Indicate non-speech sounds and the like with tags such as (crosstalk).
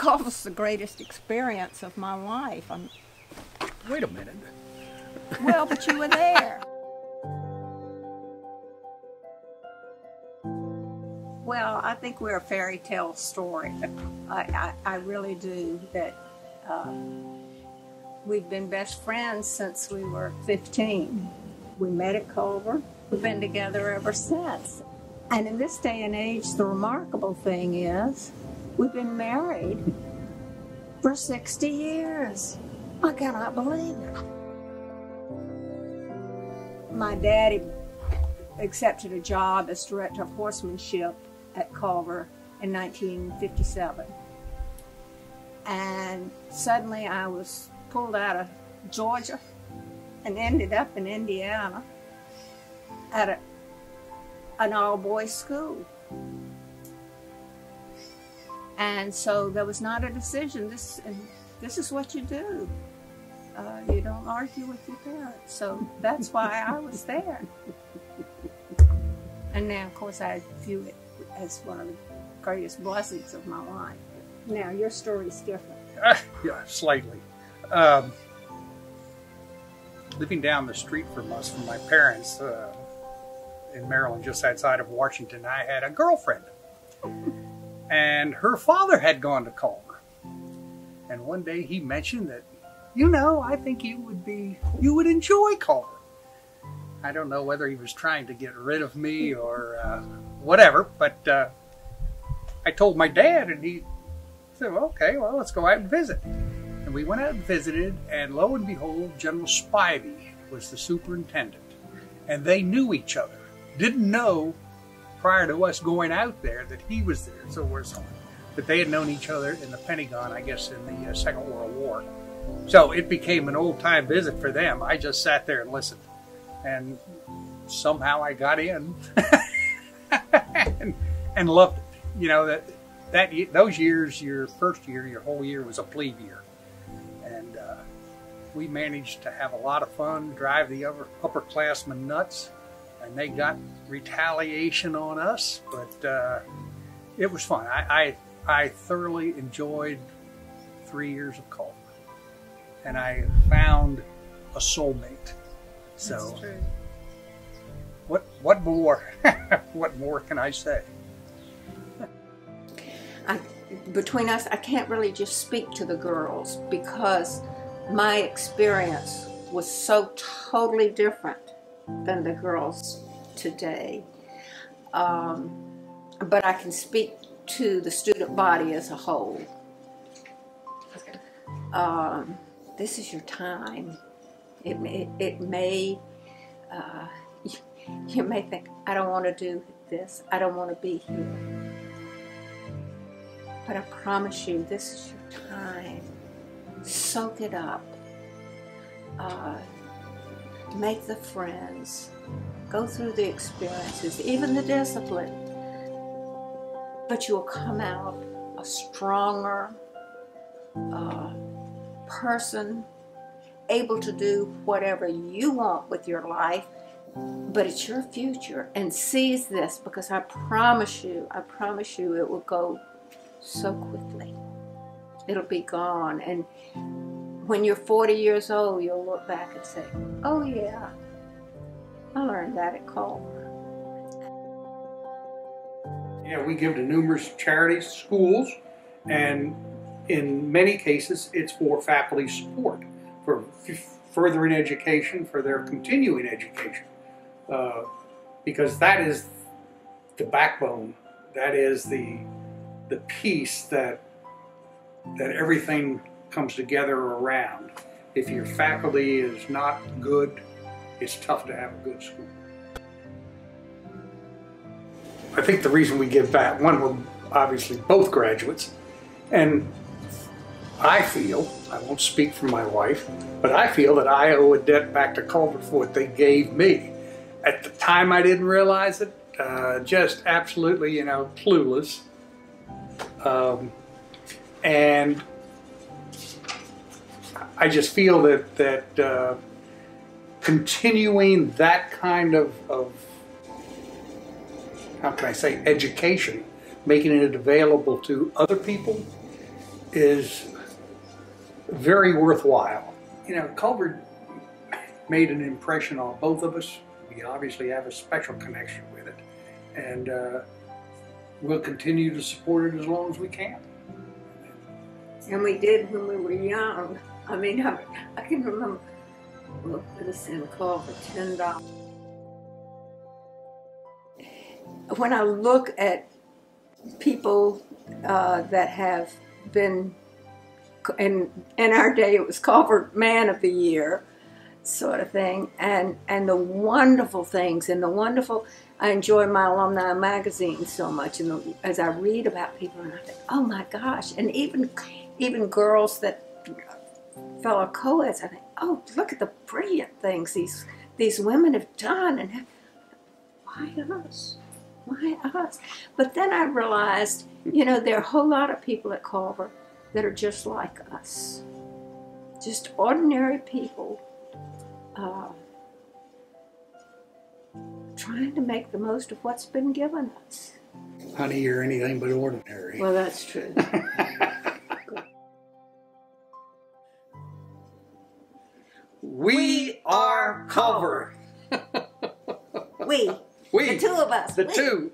Culver's the greatest experience of my life. I'm, Wait a minute. well, but you were there. Well, I think we're a fairy tale story. I, I, I really do. That uh, we've been best friends since we were 15. We met at Culver. We've been together ever since. And in this day and age, the remarkable thing is we've been married for 60 years. I cannot believe it. My daddy accepted a job as director of horsemanship at Culver in 1957. And suddenly I was pulled out of Georgia and ended up in Indiana at a, an all boys school. And so there was not a decision. This, this is what you do. Uh, you don't argue with your parents. So that's why I was (laughs) there. And now, of course, I view it as one of the greatest blessings of my life. Now, your story's different. Uh, (laughs) yeah, slightly. Um, living down the street from us, from my parents uh, in Maryland, just outside of Washington, I had a girlfriend. (laughs) And her father had gone to Culver. And one day he mentioned that, you know, I think you would be, you would enjoy Culver. I don't know whether he was trying to get rid of me or uh, whatever, but uh, I told my dad, and he said, well, okay, well, let's go out and visit. And we went out and visited, and lo and behold, General Spivey was the superintendent. And they knew each other. Didn't know prior to us going out there that he was there, so we're. But they had known each other in the Pentagon, I guess, in the uh, Second World War. So it became an old time visit for them. I just sat there and listened. And somehow I got in (laughs) and, and loved it. You know, that, that those years, your first year, your whole year was a plebe year. And uh, we managed to have a lot of fun, drive the upper, upperclassmen nuts, and they got retaliation on us, but uh, it was fun. I, I, I thoroughly enjoyed three years of Culver, and I found a soulmate. So, That's true. what what more? (laughs) what more can I say? I, between us, I can't really just speak to the girls because my experience was so totally different than the girls today. Um, but I can speak to the student body as a whole. Um, this is your time. It may, it may uh, (laughs) you may think, I don't want to do this, I don't want to be here. But I promise you, this is your time. Soak it up. Uh, make the friends. Go through the experiences, even the discipline. But you will come out a stronger uh, person, able to do whatever you want with your life. But it's your future, and seize this because I promise you, I promise you, it will go so quickly. It'll be gone. And when you're 40 years old, you'll look back and say, oh, yeah, I learned that at Culver. Yeah, we give to numerous charities, schools, and in many cases, it's for faculty support, for furthering education, for their continuing education, uh, because that is the backbone. That is the the piece that that everything comes together around. If your faculty is not good, it's tough to have a good school. I think the reason we give back, one, we're obviously both graduates, and I feel, I won't speak for my wife, but I feel that I owe a debt back to Culver for what they gave me. At the time, I didn't realize it, uh, just absolutely, you know, clueless. Um, and I just feel that, that uh, continuing that kind of, of how can I say, education, making it available to other people, is very worthwhile. You know, Culver made an impression on both of us. We obviously have a special connection with it, and uh, we'll continue to support it as long as we can. And we did when we were young. I mean, I, I can remember, was in Culver, ten dollars. When I look at people uh, that have been in in our day it was Culver Man of the Year sort of thing and and the wonderful things and the wonderful I enjoy my alumni magazine so much and the, as I read about people and I think oh my gosh and even even girls that fellow co-eds I think oh look at the brilliant things these these women have done and why us why us but then I realized you know there are a whole lot of people at Culver that are just like us. Just ordinary people uh, trying to make the most of what's been given us. Honey, you're anything but ordinary. Well, that's true. (laughs) we. We. The two of us. The we. two.